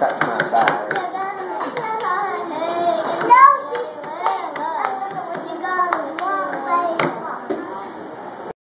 Catch man.